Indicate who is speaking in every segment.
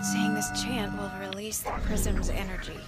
Speaker 1: Saying this chant will release the prism's energy.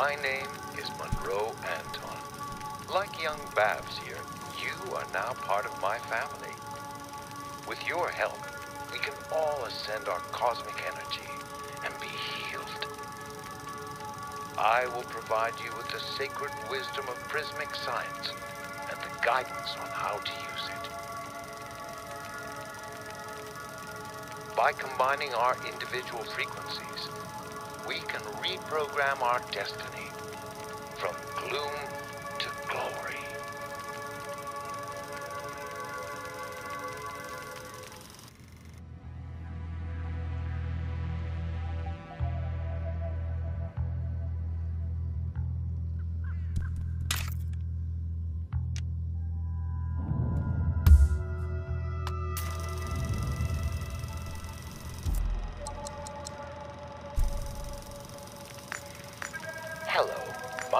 Speaker 2: My name is Monroe Anton. Like young Babs here, you are now part of my family. With your help, we can all ascend our cosmic energy and be healed. I will provide you with the sacred wisdom of prismic science and the guidance on how to use it. By combining our individual frequencies, we can reprogram our destiny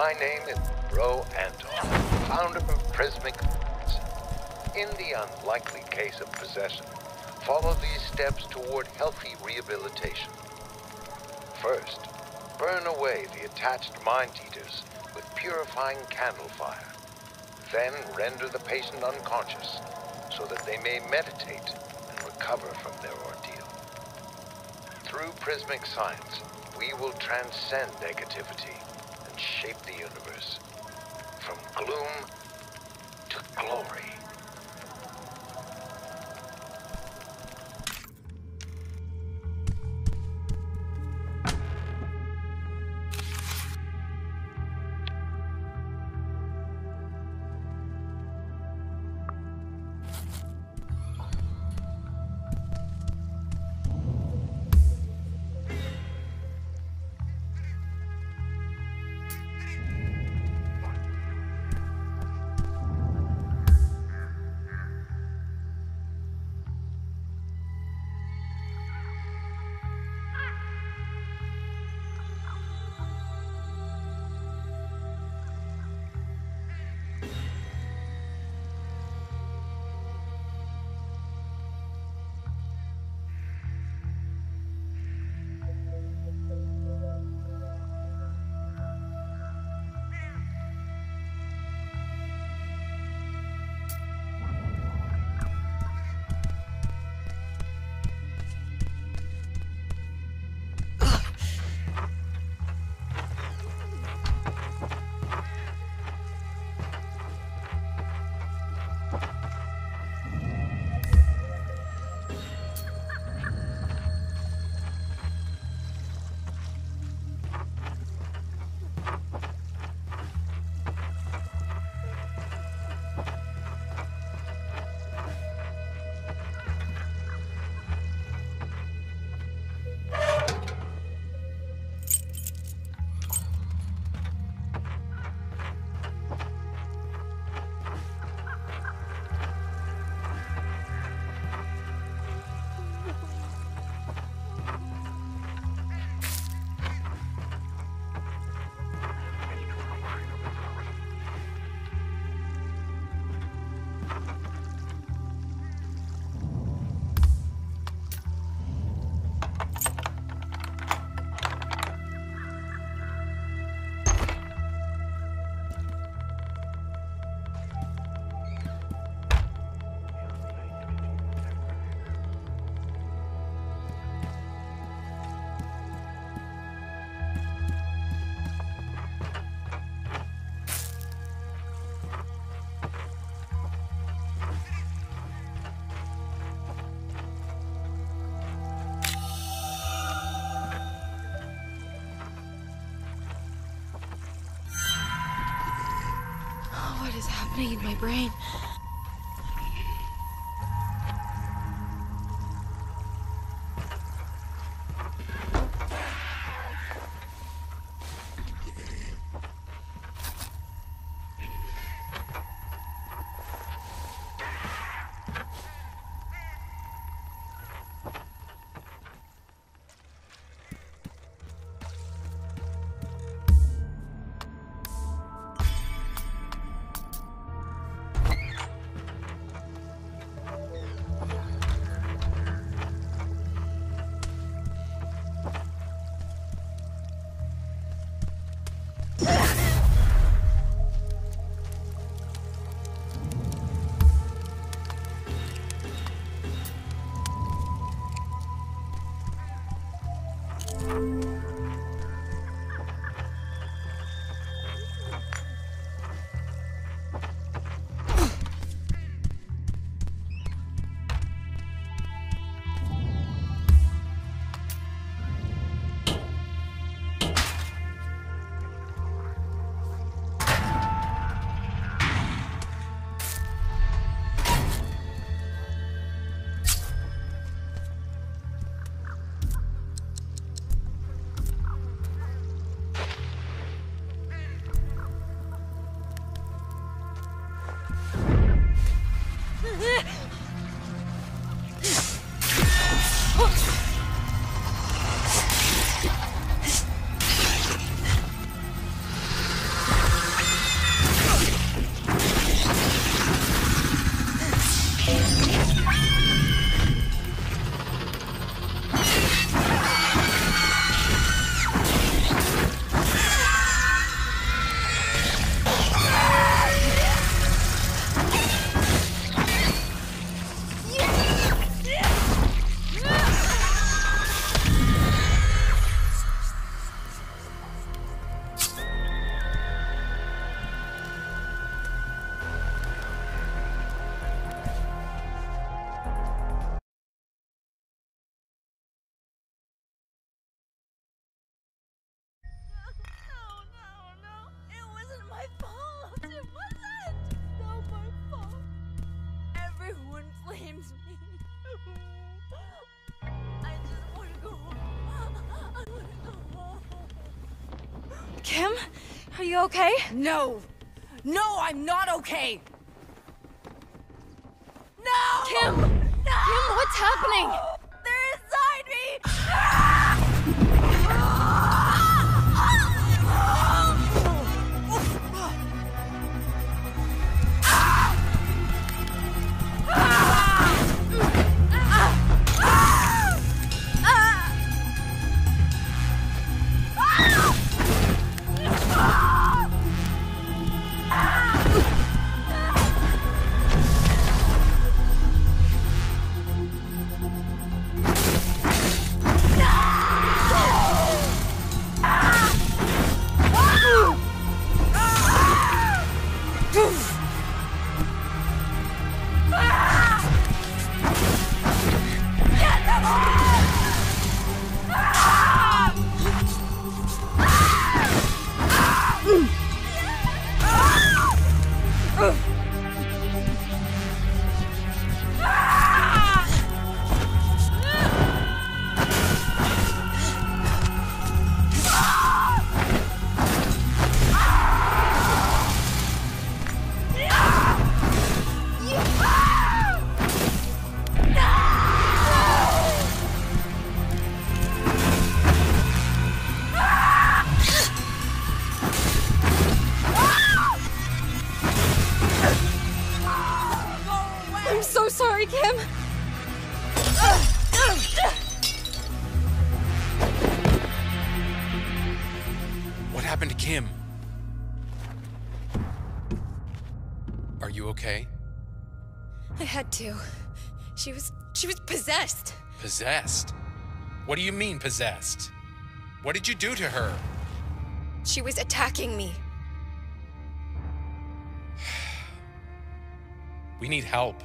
Speaker 2: my name is Bro Anton, founder of Prismic. In the unlikely case of possession, follow these steps toward healthy rehabilitation. First, burn away the attached mind eaters with purifying candle fire. Then render the patient unconscious so that they may meditate and recover from their ordeal. Through prismic science, we will transcend negativity and shape the universe from gloom to glory.
Speaker 3: Happening in my brain? Kim? Are you okay?
Speaker 4: No! No, I'm not okay!
Speaker 5: No!
Speaker 3: Kim! Kim, what's happening?
Speaker 6: What happened to Kim? Are you okay?
Speaker 3: I had to. She was she was possessed.
Speaker 6: Possessed? What do you mean, possessed? What did you do to her?
Speaker 3: She was attacking me.
Speaker 6: We need help.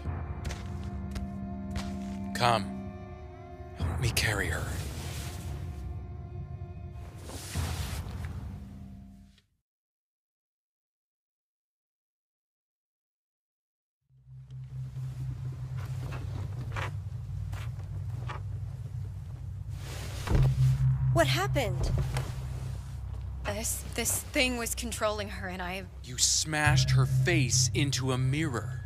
Speaker 6: Come. Help me carry her.
Speaker 1: What happened? This this thing was controlling her and I
Speaker 6: You smashed her face into a mirror.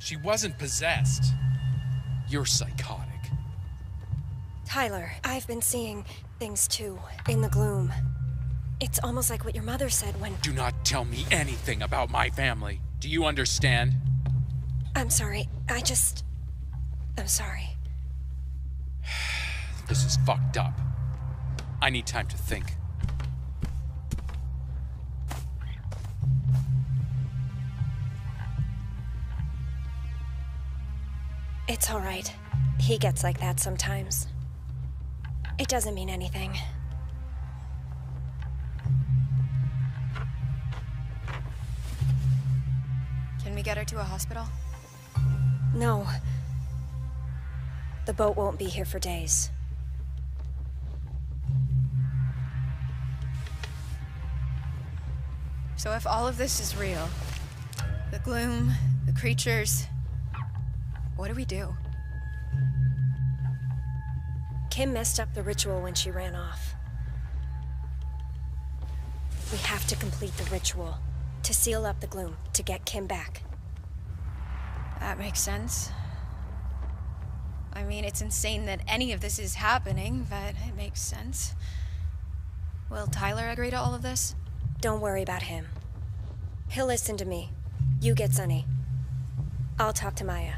Speaker 6: She wasn't possessed. You're psychotic.
Speaker 1: Tyler, I've been seeing things too in the gloom. It's almost like what your mother said when
Speaker 6: Do not tell me anything about my family. Do you understand?
Speaker 1: I'm sorry. I just I'm sorry.
Speaker 6: This is fucked up. I need time to think.
Speaker 1: It's all right. He gets like that sometimes. It doesn't mean anything.
Speaker 5: Can we get her to a hospital?
Speaker 1: No. The boat won't be here for days.
Speaker 5: So if all of this is real, the gloom, the creatures, what do we do?
Speaker 1: Kim messed up the ritual when she ran off. We have to complete the ritual to seal up the gloom to get Kim back.
Speaker 5: That makes sense. I mean, it's insane that any of this is happening, but it makes sense. Will Tyler agree to all of this?
Speaker 1: Don't worry about him. He'll listen to me. You get Sunny. I'll talk to Maya.